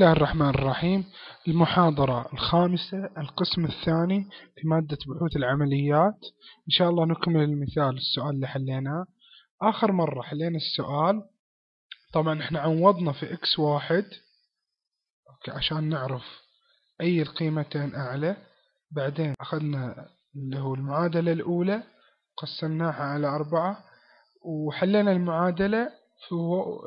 الله الرحمن الرحيم. المحاضرة الخامسة القسم الثاني في مادة بحوث العمليات. إن شاء الله نكمل المثال السؤال اللي حليناه. آخر مرة حلينا السؤال. طبعا إحنا عوضنا في إكس واحد. أوكي عشان نعرف أي القيمتين أعلى. بعدين أخذنا اللي هو المعادلة الأولى قسمناها على أربعة. وحلينا المعادلة في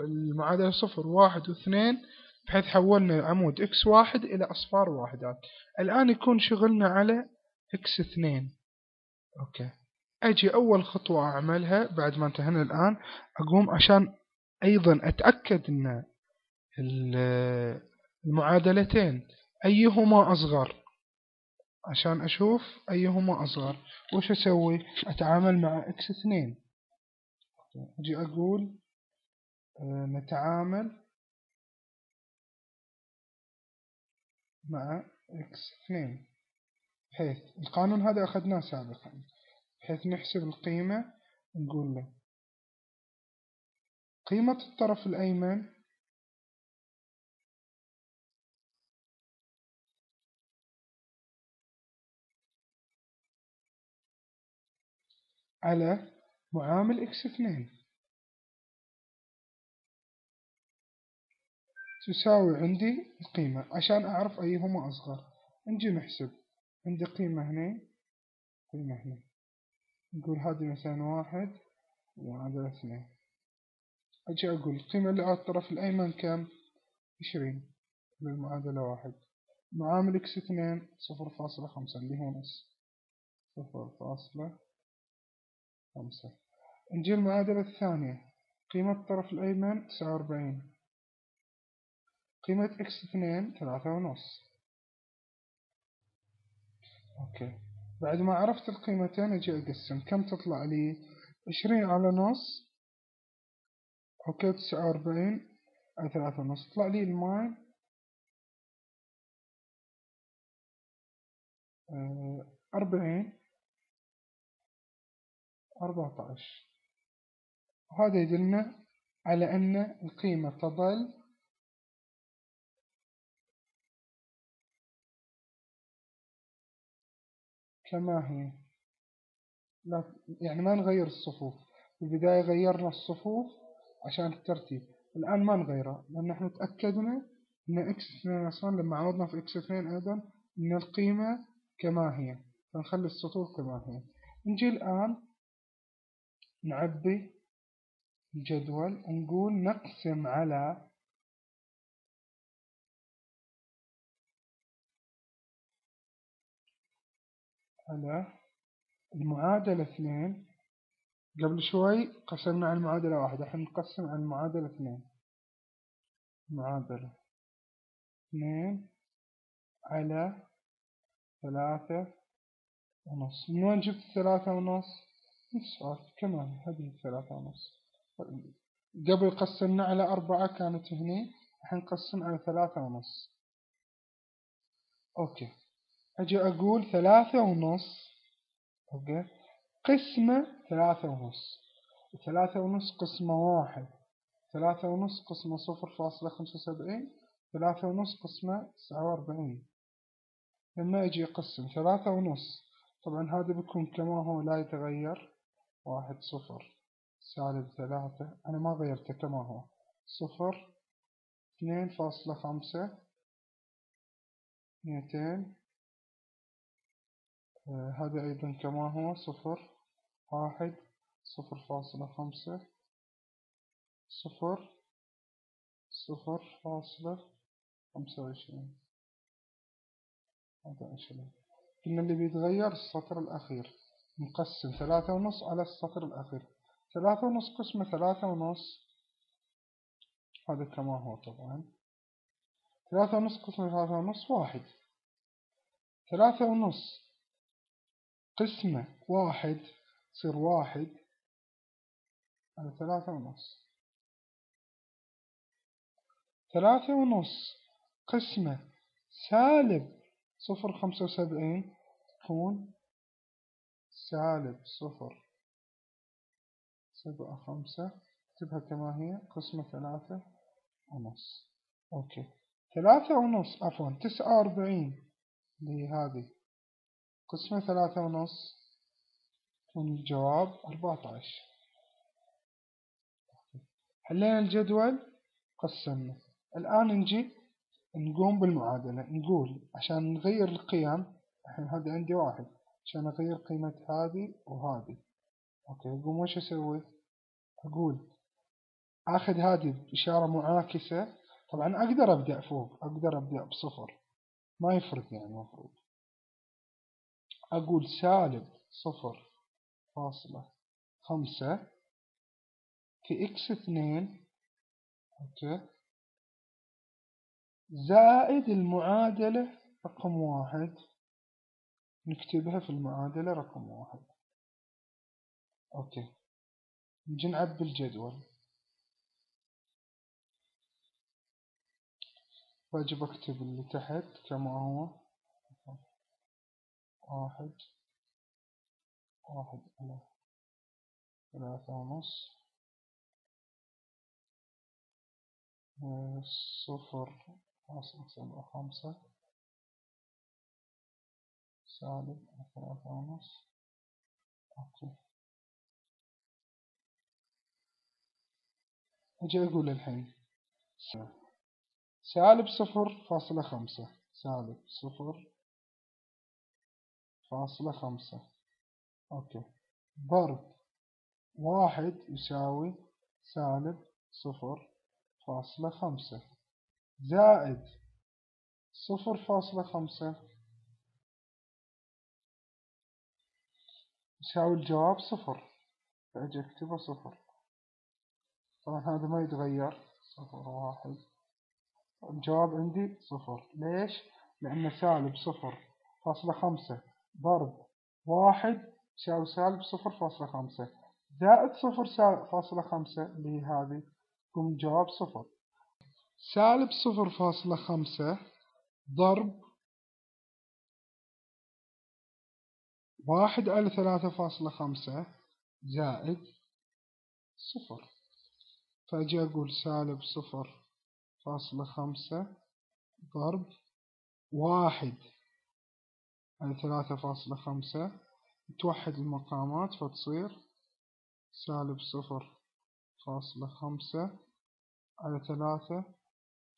المعادلة صفر واحد واثنين بحيث حولنا عمود إكس واحد إلى أصفار واحدات. الآن يكون شغلنا على إكس اثنين. أوكي. أجي أول خطوة أعملها بعد ما انتهينا الآن. أقوم عشان أيضا أتأكد إن المعادلتين أيهما أصغر. عشان أشوف أيهما أصغر. وش أسوي؟ أتعامل مع إكس اثنين. أجي أقول آه، نتعامل. مع إكس اثنين. بحيث القانون هذا أخذناه سابقا. بحيث نحسب القيمة نقول له. قيمة الطرف الأيمن. على معامل إكس اثنين. تساوي عندي القيمة عشان أعرف أيهما أصغر. نجي نحسب عندي قيمة هنا قيمة هنا. نقول هذه مثلا واحد وهذا اثنين. أجي أقول القيمة اللي على الطرف الأيمن كم؟ عشرين. للمعادلة واحد. معامل إكس اثنين صفر فاصلة خمسة اللي هو نص. صفر فاصلة خمسة. نجي المعادلة الثانية. قيمة الطرف الأيمن تسعة وأربعين. قيمة إكس اثنين ثلاثة ونص. أوكي. بعد ما عرفت القيمتين أجي أقسم كم تطلع لي؟ عشرين على نص. أوكي تسعة وأربعين على ثلاثة ونص. تطلع لي الماي آه، أربعين. أربعة عشر. وهذا يدلنا على أن القيمة تظل كما هي. لا يعني ما نغير الصفوف. في البداية غيرنا الصفوف عشان الترتيب. الآن ما نغيرها لأن إحنا تأكدنا أن إكس اثنين أصلا لما عوضنا في إكس اثنين أيضا أن القيمة كما هي. فنخلي السطور كما هي. نجي الآن نعبي الجدول ونقول نقسم على على المعادلة اثنين. قبل شوي قسمنا على المعادلة واحدة الحين نقسم على المعادلة اثنين. معادلة اثنين على ثلاثة ونص. من وين جبت ثلاثة ونص؟ السؤال كمان هذه ثلاثة ونص. قبل قسمنا على أربعة كانت هني الحين نقسم على ثلاثة ونص. أوكي. أجي أقول ثلاثة ونص. أوكي. قسمة ثلاثة ونص. ثلاثة ونص قسمة واحد. ثلاثة ونص قسمة صفر فاصلة خمسة وسبعين. ثلاثة ونص قسمة تسعة وأربعين. لما أجي أقسم ثلاثة ونص طبعا هذا بيكون كما هو لا يتغير. واحد صفر. سالب ثلاثة. أنا ما غيرته كما هو. صفر. اثنين فاصلة خمسة. مئتين هذا أيضا كما هو صفر واحد صفر فاصلة خمسة صفر صفر فاصلة خمسة وعشرين. هذا عشرين قلنا اللي بيتغير السطر الأخير. نقسم ثلاثة ونص على السطر الأخير. ثلاثة ونص قسمة ثلاثة ونص. هذا كما هو طبعا. ثلاثة ونص قسمة ثلاثة ونص واحد. ثلاثة ونص قسمة واحد تصير واحد على ثلاثة ونص. ثلاثة ونص قسمة سالب صفر خمسة وسبعين تكون سالب صفر سبعة خمسة اكتبها كما هي قسمة ثلاثة ونص. أوكي. ثلاثة ونص عفوا تسعة وأربعين. اللي هي هذه؟ قسمة ثلاثة ونص. يكون الجواب أربعة عشر حلينا الجدول قسمنا. الآن نجي نقوم بالمعادلة. نقول عشان نغير القيم الحين هذا عندي واحد. عشان أغير قيمة هذه وهذه. أوكي أقوم وش أسوي؟ أقول أخذ هذه بإشارة معاكسة. طبعا أقدر أبدأ فوق أقدر أبدأ بصفر. ما يفرق يعني المفروض أقول سالب صفر فاصلة خمسة في إكس اثنين أوكي. زائد المعادلة رقم واحد. نكتبها في المعادلة رقم واحد. أوكي. نجي نعبي الجدول واجب أكتب اللي تحت كما هو. واحد واحد على ثلاثة ونص صفر فاصلة سبعة خمسة سالب ثلاثة ونص. أوكي. أجي أقول الحين. سالب صفر فاصلة خمسة. سالب صفر فاصلة خمسة. أوكي. ضرب. واحد يساوي سالب صفر فاصلة خمسة. زائد صفر فاصلة خمسة يساوي الجواب صفر. فأجي أكتبه صفر. طبعا هذا ما يتغير. صفر واحد. الجواب عندي صفر. ليش؟ لأن سالب صفر فاصلة خمسة. ضرب واحد يساوي سالب صفر فاصلة خمسة. زائد صفر فاصلة خمسة اللي هي هذه يكون الجواب صفر. سالب صفر فاصلة خمسة ضرب واحد على ثلاثة فاصلة خمسة زائد صفر. فأجي أقول سالب صفر فاصلة خمسة ضرب واحد ثلاثة فاصلة خمسة. توحد المقامات فتصير سالب صفر فاصلة خمسة على ثلاثة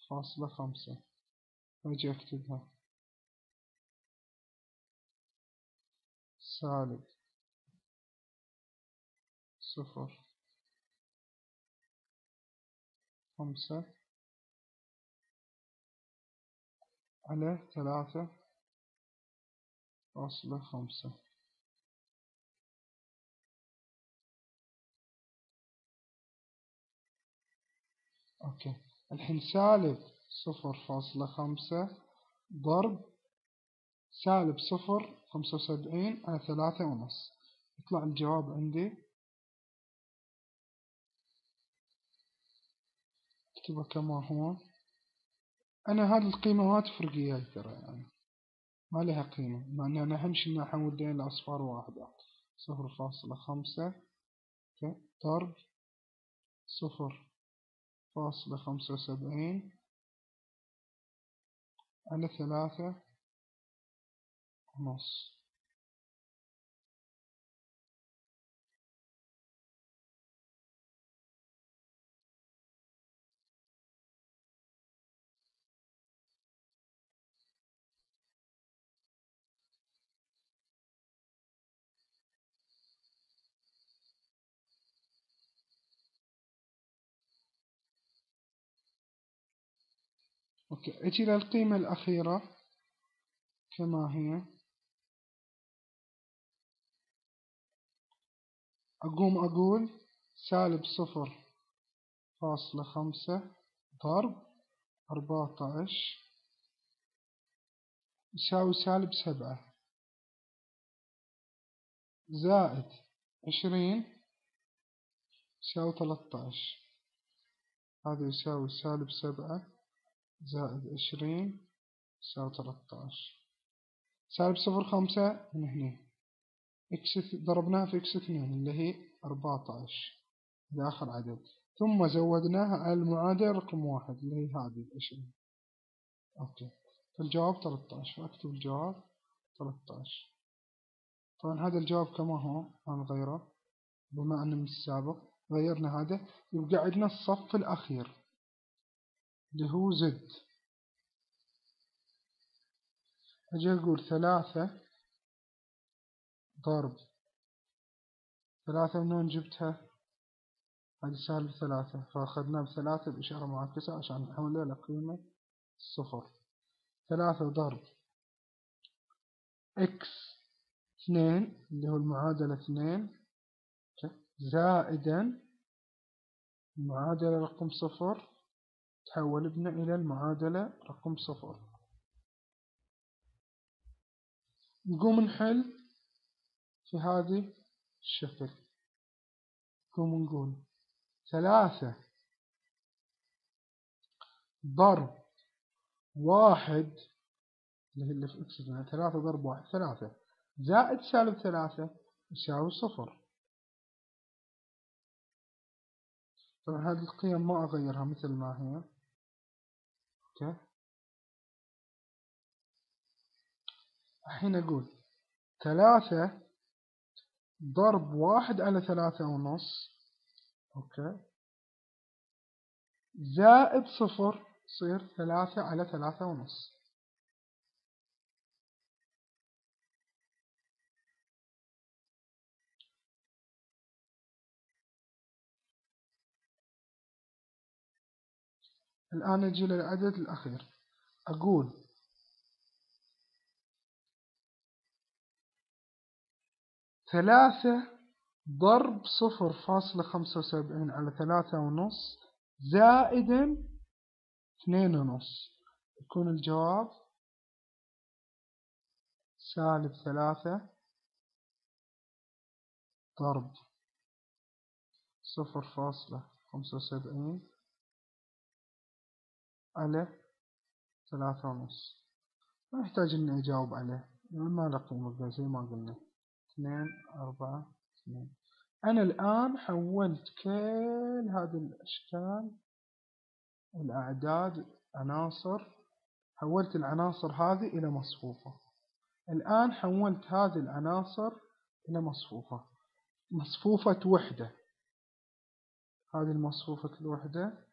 فاصلة خمسة. أجي أكتبها. سالب صفر خمسة على ثلاثة فاصلة خمسة. أوكي. الحين سالب صفر فاصلة خمسة ضرب سالب صفر خمسة وسبعين على ثلاثة ونص. يطلع الجواب عندي. اكتبه كما هو أنا هذه القيمة ما تفرق وياي ترى يعني. ما لها قيمة مع أن أنا أهم شي إني أحول دين لأصفار واحدة. صفر فاصلة خمسة ضرب صفر فاصلة خمسة وسبعين على ثلاثة ونص. أوكي أجي للقيمة الأخيرة كما هي. أقوم أقول سالب صفر فاصلة خمسة ضرب أربعة يساوي سالب سبعة. زائد عشرين يساوي ثلاثة هذا يساوي سالب سبعة. زائد عشرين يساوي ثلاثتاش سالب صفر خمسة من هنا. إكس ضربناها في إكس اثنين اللي هي أربعتاش. هذا آخر عدد. ثم زودناها على المعادلة رقم واحد اللي هي هذه العشرين أوكي. فالجواب 13 فأكتب الجواب 13 طبعا هذا الجواب كما هو ما نغيره بما أنه من السابق غيرنا هذا. يبقى عندنا الصف الأخير. اللي هو زد. أجي أقول ثلاثة ضرب. ثلاثة من وين جبتها؟ هذه سالب ثلاثة. فأخذناه بثلاثة بإشارة معاكسة عشان نحولها إلى قيمة صفر. ثلاثة ضرب. إكس اثنين اللي هو المعادلة اثنين. زائدا المعادلة رقم صفر. تحول بنا إلى المعادلة رقم صفر. نقوم نحل في هذه الشكل. نقوم نقول ثلاثة. ضرب واحد. اللي في إكس ثلاثة ضرب واحد. ثلاثة. زائد سالب ثلاثة يساوي صفر. طبعا هذه القيم ما أغيرها مثل ما هي. أوكي الحين أقول ثلاثة ضرب واحد على ثلاثة ونص أوكي. زائد صفر تصير ثلاثة على ثلاثة ونص. الآن نجي للعدد الأخير. أقول ثلاثة ضرب صفر فاصلة خمسة وسبعين على ثلاثة ونص زائدا اثنين ونص. يكون الجواب سالب ثلاثة ضرب صفر فاصلة خمسة وسبعين على ثلاثة ونص. ما يحتاج إني أجاوب عليه ما له قيمة زي ما قلنا. اثنين أربعة اثنين. أنا الآن حولت كل هذه الأشكال والأعداد عناصر حولت العناصر هذه إلى مصفوفة. الآن حولت هذه العناصر إلى مصفوفة. مصفوفة وحدة. هذه المصفوفة الوحدة.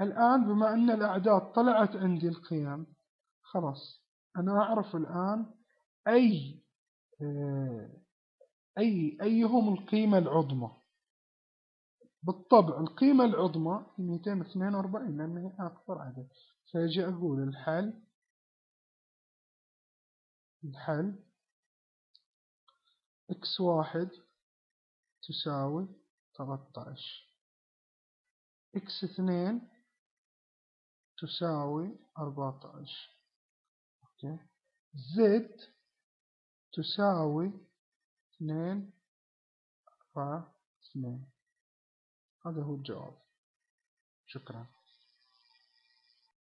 الآن بما أن الأعداد طلعت عندي القيم خلاص. أنا أعرف الآن أي آه، أي أيهم القيمة العظمى. بالطبع القيمة العظمى هي 242 لأنها أكبر عدد فيجي أقول الحل. الحل. x واحد تساوي 13 x اثنين تساوي 14 أوكي. زد تساوي اثنين أربعة اثنين. هذا هو الجواب. شكرا.